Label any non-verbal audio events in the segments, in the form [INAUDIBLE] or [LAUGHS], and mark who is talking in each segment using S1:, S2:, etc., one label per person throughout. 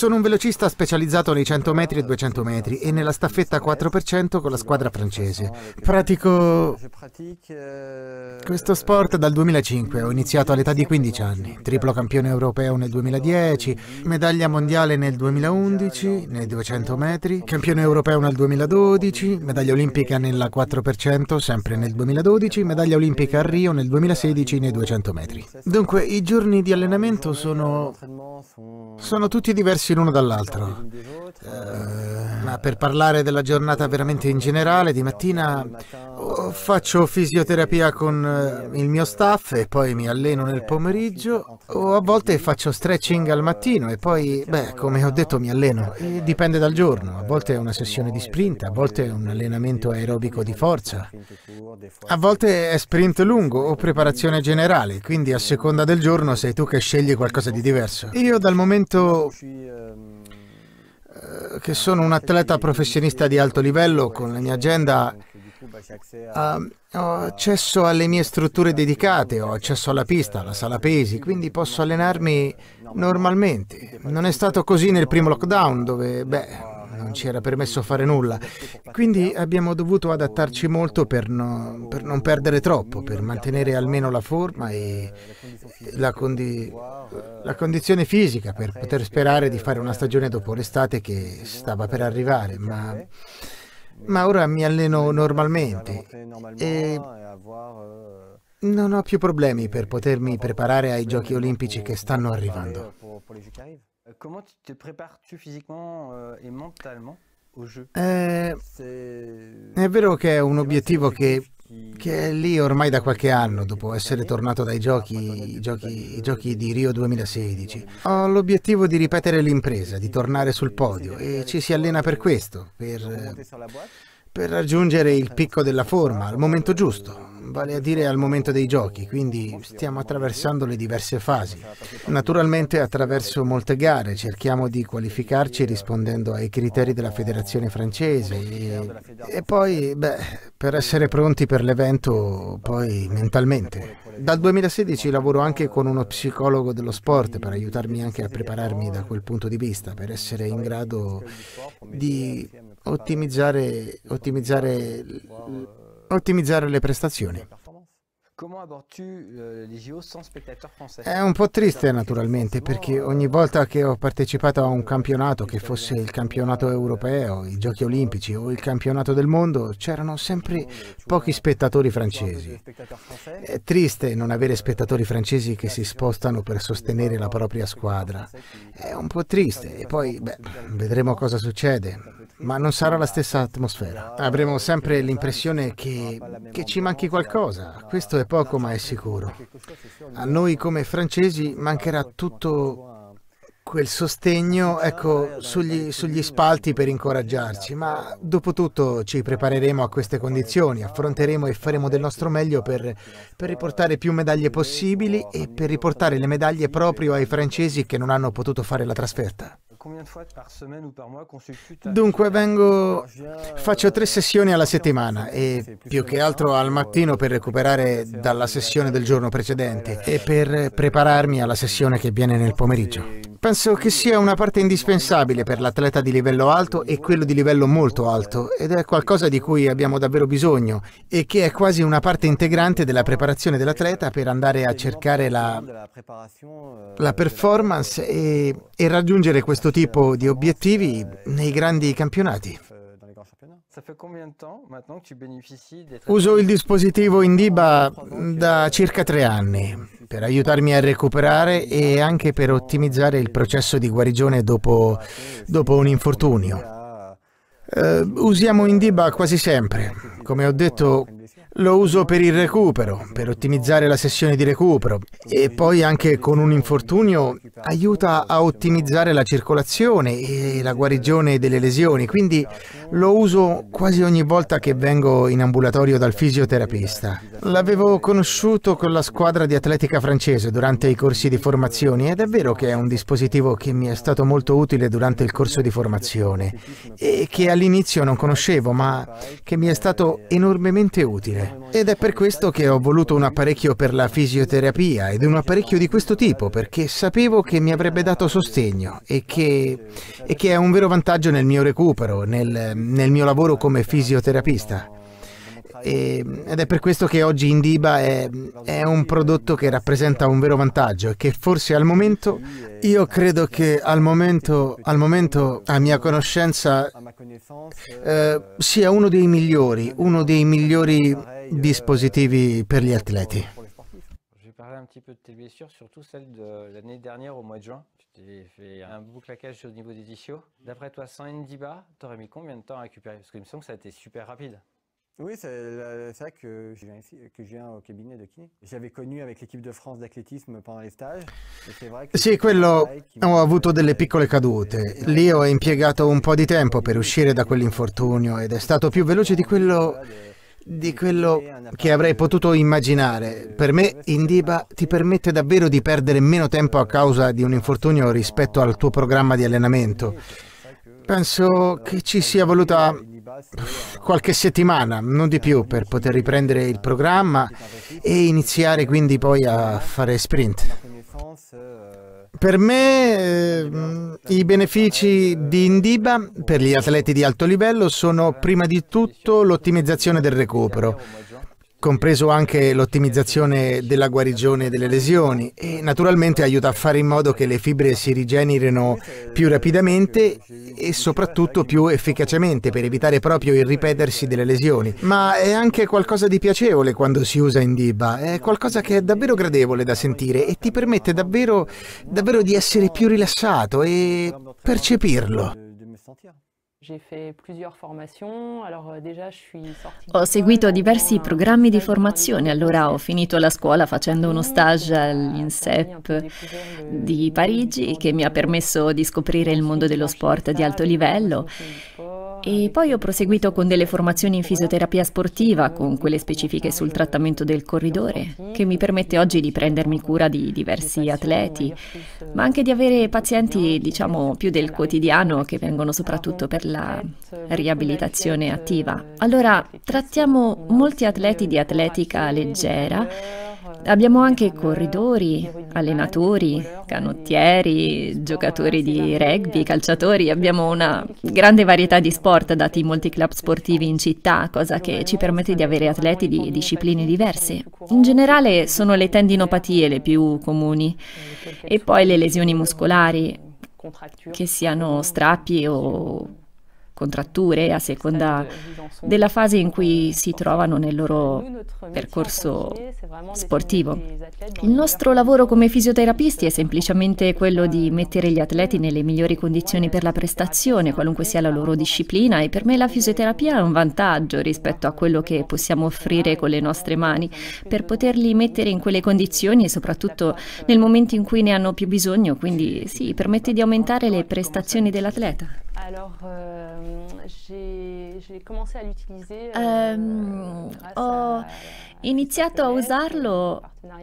S1: Sono un velocista specializzato nei 100 metri e 200 metri e nella staffetta 4% con la squadra francese. Pratico questo sport dal 2005, ho iniziato all'età di 15 anni, triplo campione europeo nel 2010, medaglia mondiale nel 2011 nei 200 metri, campione europeo nel 2012, medaglia olimpica nella 4% sempre nel 2012, medaglia olimpica a Rio nel 2016 nei 200 metri. Dunque, i giorni di allenamento sono, sono tutti diversi l'uno dall'altro. Uh, ma per parlare della giornata veramente in generale, di mattina faccio fisioterapia con eh, il mio staff e poi mi alleno nel pomeriggio o a volte faccio stretching al mattino e poi, beh, come ho detto, mi alleno. E dipende dal giorno. A volte è una sessione di sprint, a volte è un allenamento aerobico di forza. A volte è sprint lungo o preparazione generale, quindi a seconda del giorno sei tu che scegli qualcosa di diverso. Io dal momento eh, che sono un atleta professionista di alto livello con la mia agenda Uh, ho accesso alle mie strutture dedicate, ho accesso alla pista, alla sala pesi, quindi posso allenarmi normalmente. Non è stato così nel primo lockdown, dove, beh, non ci era permesso fare nulla. Quindi abbiamo dovuto adattarci molto per, no, per non perdere troppo, per mantenere almeno la forma e la, condi- la condizione fisica, per poter sperare di fare una stagione dopo l'estate che stava per arrivare. Ma ma ora mi alleno normalmente. e non ho più problemi per potermi preparare ai giochi olimpici che stanno arrivando. Eh, è vero che è un obiettivo che, che, è lì ormai da qualche anno, dopo essere tornato dai giochi, giochi, giochi di Rio 2016. Ho l'obiettivo di ripetere l'impresa, di tornare sul podio e ci si allena per questo, per, per raggiungere il picco della forma al momento giusto vale a dire al momento dei giochi, quindi stiamo attraversando le diverse fasi. Naturalmente attraverso molte gare cerchiamo di qualificarci rispondendo ai criteri della federazione francese e, e poi, beh, per essere pronti per l'evento, poi mentalmente. Dal 2016 lavoro anche con uno psicologo dello sport per aiutarmi anche a prepararmi da quel punto di vista, per essere in grado di ottimizzare, ottimizzare ottimizzare le prestazioni. Euh, È un po' triste naturalmente perché ogni volta che ho partecipato a un campionato, che fosse il campionato europeo, i giochi olimpici o il campionato del mondo, c'erano sempre pochi spettatori francesi. È triste non avere spettatori francesi che si spostano per sostenere la propria squadra. È un po' triste e poi beh, vedremo cosa succede ma non sarà la stessa atmosfera. Avremo sempre l'impressione che, che, ci manchi qualcosa. Questo è poco, ma è sicuro. A noi come francesi mancherà tutto quel sostegno ecco, sugli, sugli spalti per incoraggiarci, ma dopo tutto ci prepareremo a queste condizioni, affronteremo e faremo del nostro meglio per, per riportare più medaglie possibili e per riportare le medaglie proprio ai francesi che non hanno potuto fare la trasferta. Dunque vengo, faccio tre sessioni alla settimana e più che altro al mattino per recuperare dalla sessione del giorno precedente e per prepararmi alla sessione che viene nel pomeriggio. Penso che sia una parte indispensabile per l'atleta di livello alto e quello di livello molto alto ed è qualcosa di cui abbiamo davvero bisogno e che è quasi una parte integrante della preparazione dell'atleta per andare a cercare la, la performance e, e raggiungere questo tipo di obiettivi nei grandi campionati. Uso il dispositivo Indiba da circa tre anni per aiutarmi a recuperare e anche per ottimizzare il processo di guarigione dopo, dopo un infortunio. Uh, usiamo Indiba quasi sempre. Come ho detto, lo uso per il recupero, per ottimizzare la sessione di recupero e poi anche con un infortunio aiuta a ottimizzare la circolazione e la guarigione delle lesioni, quindi lo uso quasi ogni volta che vengo in ambulatorio dal fisioterapista. L'avevo conosciuto con la squadra di atletica francese durante i corsi di formazione ed è vero che è un dispositivo che mi è stato molto utile durante il corso di formazione e che all'inizio non conoscevo, ma che mi è stato enormemente utile. Ed è per questo che ho voluto un apparecchio per la fisioterapia ed un apparecchio di questo tipo, perché sapevo che mi avrebbe dato sostegno e che, e che è un vero vantaggio nel mio recupero, nel, nel mio lavoro come fisioterapista. E, ed è per questo che oggi Indiba è, è, un prodotto che rappresenta un vero vantaggio e che forse al momento, io credo che al momento, al momento a mia conoscenza, eh, sia uno dei migliori, uno dei migliori dispositivi per gli atleti. Un petit peu de tes blessures, surtout celle de l'année dernière au mois de juin. Tu t'es fait un beau claquage au niveau des ischios. D'après toi, sans Indiba, t'aurais mis combien de temps à récupérer? Parce qu'il me semble que ça a été super rapide. Oui, c'est vrai que je, viens ici, que je viens au cabinet de kiné. J'avais connu avec l'équipe de France d'athlétisme pendant les stages. Sì, quello ho avuto delle piccole cadute. Lì ho impiegato un po' di tempo per uscire da quell'infortunio ed è stato più veloce di quello di quello che avrei potuto immaginare. Per me Indiba ti permette davvero di perdere meno tempo a causa di un infortunio rispetto al tuo programma di allenamento. Penso che ci sia voluta qualche settimana, non di più, per poter riprendere il programma e iniziare quindi poi a fare sprint. Per me eh, i benefici di Indiba per gli atleti di alto livello sono prima di tutto l'ottimizzazione del recupero compreso anche l'ottimizzazione della guarigione delle lesioni e naturalmente aiuta a fare in modo che le fibre si rigenerino più rapidamente e soprattutto più efficacemente per evitare proprio il ripetersi delle lesioni. Ma è anche qualcosa di piacevole quando si usa in Diba, è qualcosa che è davvero gradevole da sentire e ti permette davvero, davvero di essere più rilassato e percepirlo.
S2: Euh, ho seguito diversi programmi di formazione, allora ho finito la scuola facendo uno stage all'INSEP di Parigi che mi ha permesso di scoprire il mondo dello sport di alto livello e poi ho proseguito con delle formazioni in fisioterapia sportiva, con quelle specifiche sul trattamento del corridore, che mi permette oggi di prendermi cura di diversi atleti, ma anche di avere pazienti, diciamo, più del quotidiano che vengono soprattutto per la riabilitazione attiva. Allora, trattiamo molti atleti di atletica leggera Abbiamo anche corridori, allenatori, canottieri, giocatori di rugby, calciatori. Abbiamo una grande varietà di sport dati in molti club sportivi in città, cosa che ci permette di avere atleti di discipline diverse. In generale sono le tendinopatie le più comuni e poi le lesioni muscolari, che siano strappi o contratture a seconda della fase in cui si trovano nel loro percorso sportivo. Il nostro lavoro come fisioterapisti è semplicemente quello di mettere gli atleti nelle migliori condizioni per la prestazione, qualunque sia la loro disciplina e per me la fisioterapia è un vantaggio rispetto a quello che possiamo offrire con le nostre mani per poterli mettere in quelle condizioni e soprattutto nel momento in cui ne hanno più bisogno, quindi sì, permette di aumentare le prestazioni dell'atleta. Alors, euh, j'ai commencé à l'utiliser. Um, ho iniziato a usarlo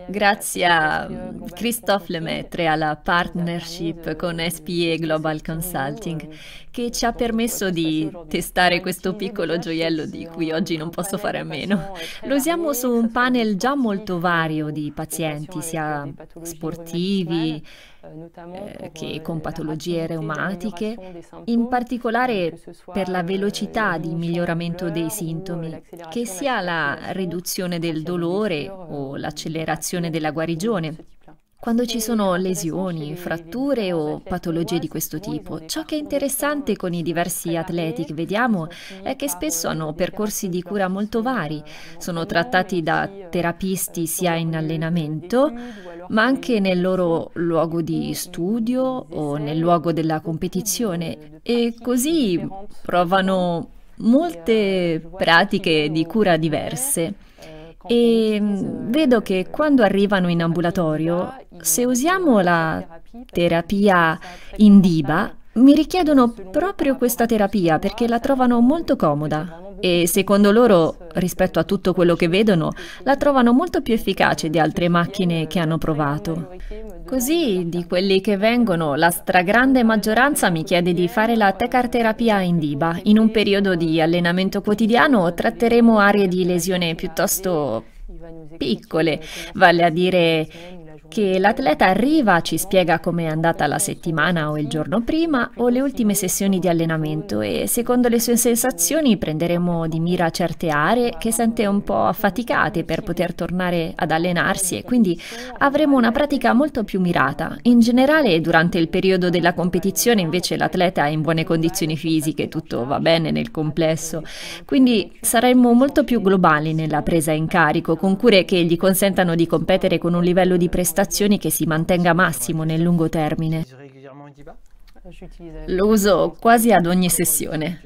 S2: grazie a Christophe Lemaitre e alla partnership con SPA Global Consulting che ci ha permesso di testare questo piccolo gioiello di cui oggi non posso fare a meno. [LAUGHS] Lo usiamo su un [LAUGHS] panel già molto vario di pazienti, sia sportivi, eh, che con patologie reumatiche, in particolare per la velocità di miglioramento dei sintomi, che sia la riduzione del dolore o l'accelerazione della guarigione quando ci sono lesioni, fratture o patologie di questo tipo. Ciò che è interessante con i diversi atleti che vediamo è che spesso hanno percorsi di cura molto vari, sono trattati da terapisti sia in allenamento, ma anche nel loro luogo di studio o nel luogo della competizione e così provano molte pratiche di cura diverse. E mm, vedo che quando arrivano in ambulatorio, se usiamo la terapia in DIBA, mi richiedono proprio questa terapia perché la trovano molto comoda e secondo loro, rispetto a tutto quello che vedono, la trovano molto più efficace di altre macchine che hanno provato. Così, di quelli che vengono, la stragrande maggioranza mi chiede di fare la tecarterapia in DIBA. In un periodo di allenamento quotidiano tratteremo aree di lesione piuttosto piccole, vale a dire che l'atleta arriva, ci spiega come è andata la settimana o il giorno prima o le ultime sessioni di allenamento e secondo le sue sensazioni prenderemo di mira certe aree che sente un po' affaticate per poter tornare ad allenarsi e quindi avremo una pratica molto più mirata. In generale durante il periodo della competizione invece l'atleta è in buone condizioni fisiche, tutto va bene nel complesso, quindi saremo molto più globali nella presa in carico, con cure che gli consentano di competere con un livello di prestazione prestazioni che si mantenga massimo nel lungo termine. Lo uso quasi ad ogni sessione.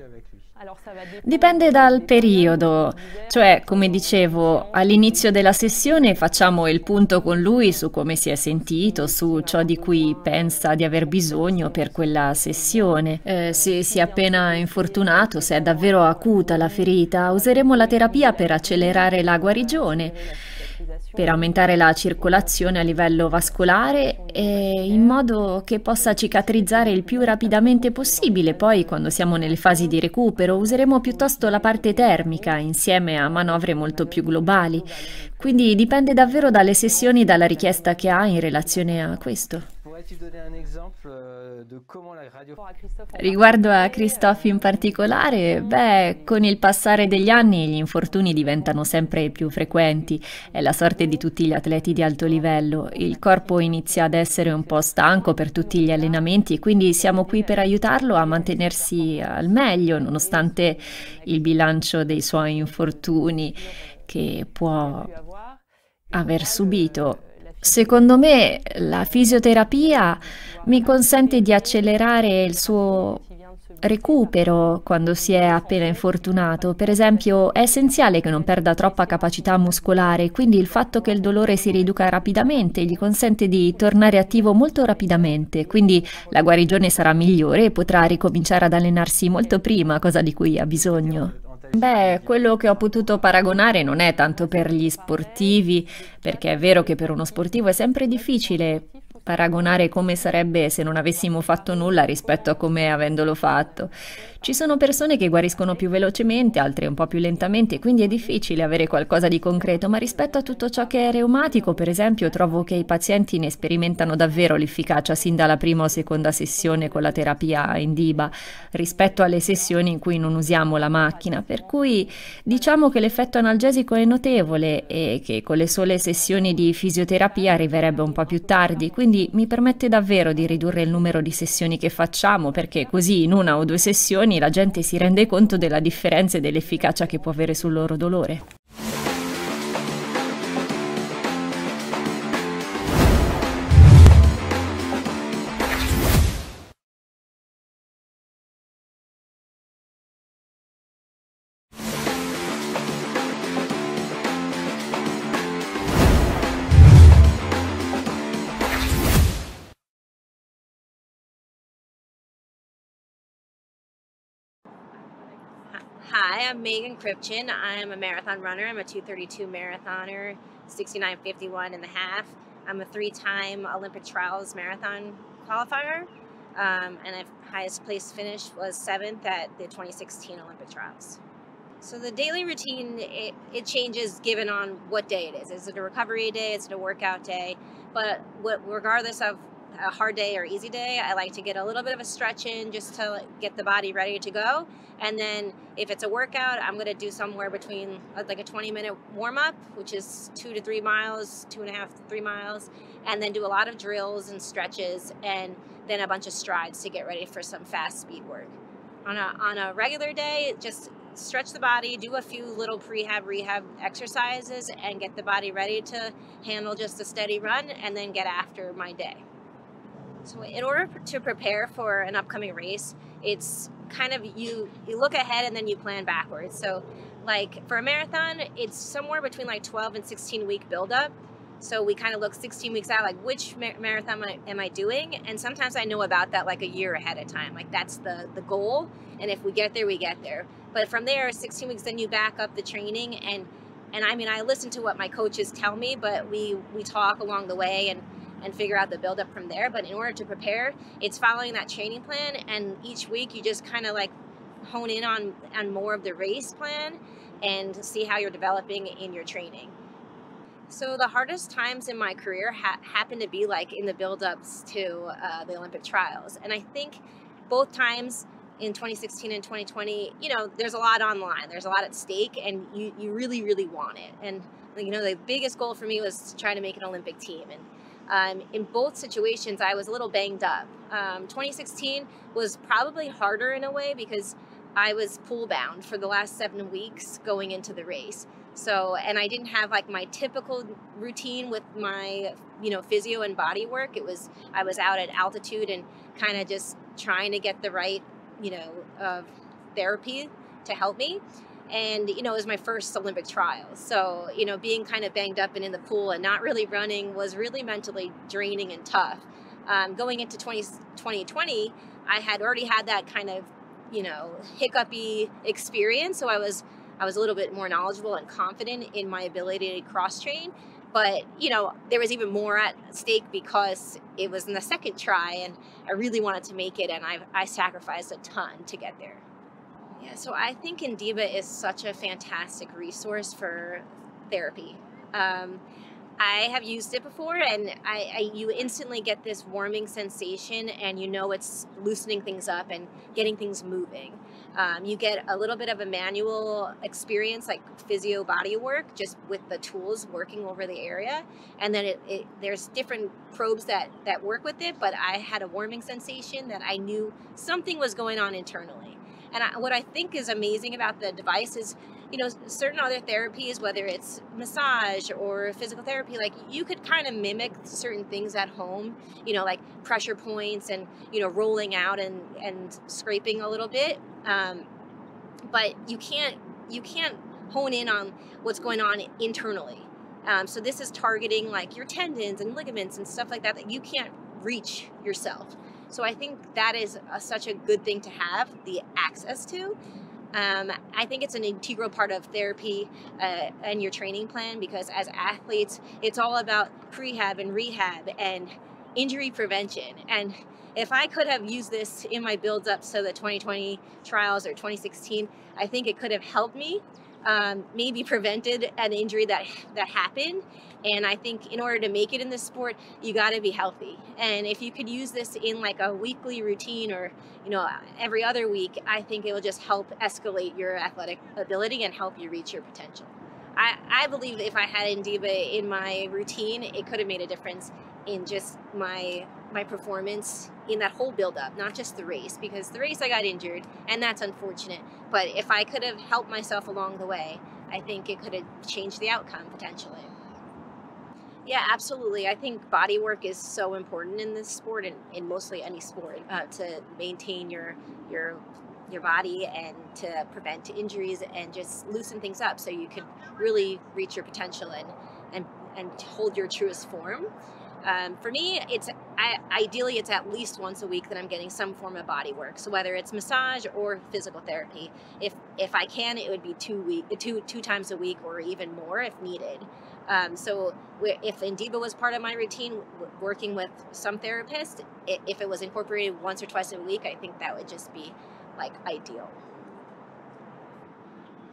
S2: Dipende dal periodo, cioè come dicevo all'inizio della sessione facciamo il punto con lui su come si è sentito, su ciò di cui pensa di aver bisogno per quella sessione. Eh, se si è appena infortunato, se è davvero acuta la ferita, useremo la terapia per accelerare la guarigione per aumentare la circolazione a livello vascolare e in modo che possa cicatrizzare il più rapidamente possibile. Poi, quando siamo nelle fasi di recupero, useremo piuttosto la parte termica insieme a manovre molto più globali. Quindi dipende davvero dalle sessioni e dalla richiesta che ha in relazione a questo. Euh, Riguardo a Christophe in particolare, beh, con il passare degli anni gli infortuni diventano sempre più frequenti, è la sorte di tutti gli atleti di alto livello, il corpo inizia ad essere un po' stanco per tutti gli allenamenti, quindi siamo qui per aiutarlo a mantenersi al meglio nonostante il bilancio dei suoi infortuni che può aver subito Secondo me la fisioterapia mi consente di accelerare il suo recupero quando si è appena infortunato. Per esempio, è essenziale che non perda troppa capacità muscolare, quindi il fatto che il dolore si riduca rapidamente gli consente di tornare attivo molto rapidamente, quindi la guarigione sarà migliore e potrà ricominciare ad allenarsi molto prima, cosa di cui ha bisogno. Beh, quello che ho potuto paragonare non è tanto per gli sportivi, perché è vero che per uno sportivo è sempre difficile paragonare come sarebbe se non avessimo fatto nulla rispetto a come avendolo fatto. Ci sono persone che guariscono più velocemente, altre un po' più lentamente, quindi è difficile avere qualcosa di concreto, ma rispetto a tutto ciò che è reumatico, per esempio, trovo che i pazienti ne sperimentano davvero l'efficacia sin dalla prima o seconda sessione con la terapia in DIBA, rispetto alle sessioni in cui non usiamo la macchina, per cui diciamo che l'effetto analgesico è notevole e che con le sole sessioni di fisioterapia arriverebbe un po' più tardi, quindi mi permette davvero di ridurre il numero di sessioni che facciamo, perché così in una o due sessioni la gente si rende conto della differenza e dell'efficacia che può avere sul loro dolore.
S3: Hi, I'm Megan Kripchin. I'm a marathon runner. I'm a 232 marathoner, 69.51 and a half. I'm a three-time Olympic trials marathon qualifier, um, and my highest place finish was seventh at the 2016 Olympic trials. So the daily routine it, it, changes given on what day it is. Is it a recovery day? Is it a workout day? But what, regardless of a hard day or easy day, I like to get a little bit of a stretch in just to get the body ready to go. And then if it's a workout, I'm going to do somewhere between uh, like a 20 minute warm up, which is two to three miles, two and a half to three miles, and then do a lot of drills and stretches, and then a bunch of strides to get ready for some fast speed work. On a, on a regular day, just stretch the body, do a few little prehab rehab exercises, and get the body ready to handle just a steady run, and then get after my day. So in order to prepare for an upcoming race, it's kind of you you look ahead and then you plan backwards. So like for a marathon, it's somewhere between like 12 and 16 week buildup. So we kind of look 16 weeks out, like which mar- marathon am I, am I doing? And sometimes I know about that like a year ahead of time. Like that's the the goal, and if we get there, we get there. But from there, 16 weeks, then you back up the training and and I mean I listen to what my coaches tell me, but we we talk along the way and and figure out the buildup from there. But in order to prepare, it's following that training plan, and each week you just kind of like hone in on on more of the race plan and see how you're developing in your training. So the hardest times in my career ha- happen to be like in the build-ups to uh, the Olympic trials, and I think both times in 2016 and 2020, you know, there's a lot online, there's a lot at stake, and you you really really want it. And you know, the biggest goal for me was to try to make an Olympic team, and um, in both situations, I was a little banged up. Um, 2016 was probably harder in a way because I was pool bound for the last seven weeks going into the race. So, and I didn't have like my typical routine with my, you know, physio and body work. It was, I was out at altitude and kind of just trying to get the right, you know, uh, therapy to help me. And, you know, it was my first Olympic trials. So, you know, being kind of banged up and in the pool and not really running was really mentally draining and tough. Um, going into 20, 2020, I had already had that kind of, you know, hiccupy experience. So I was I was a little bit more knowledgeable and confident in my ability to cross train. But, you know, there was even more at stake because it was in the second try and I really wanted to make it and I, I sacrificed a ton to get there. Yeah, so I think Indiba is such a fantastic resource for therapy. Um, I have used it before, and I, I, you instantly get this warming sensation, and you know it's loosening things up and getting things moving. Um, you get a little bit of a manual experience, like physio body work, just with the tools working over the area, and then it, it, there's different probes that that work with it. But I had a warming sensation that I knew something was going on internally. And I, what I think is amazing about the device is you know, certain other therapies, whether it's massage or physical therapy, like you could kind of mimic certain things at home, you know, like pressure points and, you know, rolling out and, and scraping a little bit. Um, but you can't, you can't hone in on what's going on internally. Um, so this is targeting like your tendons and ligaments and stuff like that that you can't reach yourself. So I think that is a, such a good thing to have the access to. Um, I think it's an integral part of therapy uh, and your training plan because as athletes, it's all about prehab and rehab and injury prevention. And if I could have used this in my builds up so the 2020 trials or 2016, I think it could have helped me um, maybe prevented an injury that that happened. And I think in order to make it in this sport, you got to be healthy. And if you could use this in like a weekly routine or you know every other week, I think it will just help escalate your athletic ability and help you reach your potential. I, I believe if I had Indiba in my routine, it could have made a difference in just my my performance in that whole build up, not just the race, because the race I got injured, and that's unfortunate. But if I could have helped myself along the way, I think it could have changed the outcome potentially. Yeah, absolutely. I think body work is so important in this sport and in mostly any sport uh, to maintain your your your body and to prevent injuries and just loosen things up so you can really reach your potential and and and hold your truest form. Um, for me, it's I, ideally it's at least once a week that I'm getting some form of body work. So whether it's massage or physical therapy, if if I can, it would be two week two two times a week or even more if needed. Um, so if Indiba was part of my routine, working with some therapist, if it was incorporated once or twice a week, I think that would just be like ideal.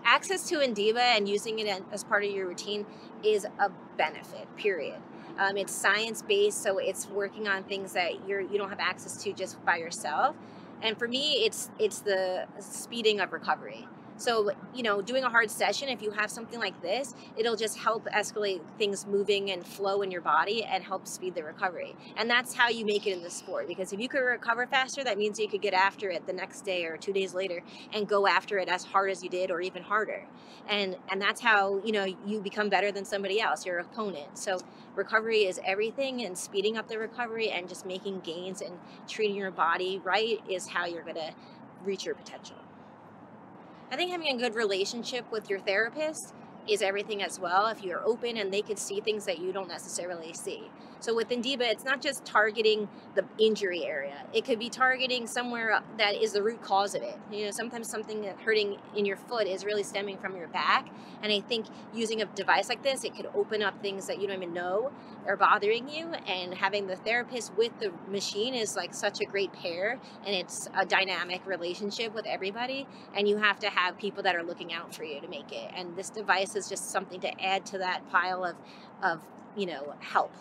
S3: Access to Indiba and using it as part of your routine is a benefit, period. Um, it's science based, so it's working on things that you're you don't have access to just by yourself. And for me, it's it's the speeding of recovery. So, you know, doing a hard session, if you have something like this, it'll just help escalate things moving and flow in your body and help speed the recovery. And that's how you make it in the sport. Because if you could recover faster, that means you could get after it the next day or two days later and go after it as hard as you did or even harder. And and that's how, you know, you become better than somebody else, your opponent. So recovery is everything and speeding up the recovery and just making gains and treating your body right is how you're gonna reach your potential. I think having a good relationship with your therapist is everything as well if you're open and they could see things that you don't necessarily see. So with Indiba, it's not just targeting the injury area. It could be targeting somewhere that is the root cause of it. You know, sometimes something hurting in your foot is really stemming from your back. And I think using a device like this, it could open up things that you don't even know are bothering you. And having the therapist with the machine is like such a great pair. And it's a dynamic relationship with everybody. And you have to have people that are looking out for you to make it. And this device is just something to add to that pile of, of you know, help.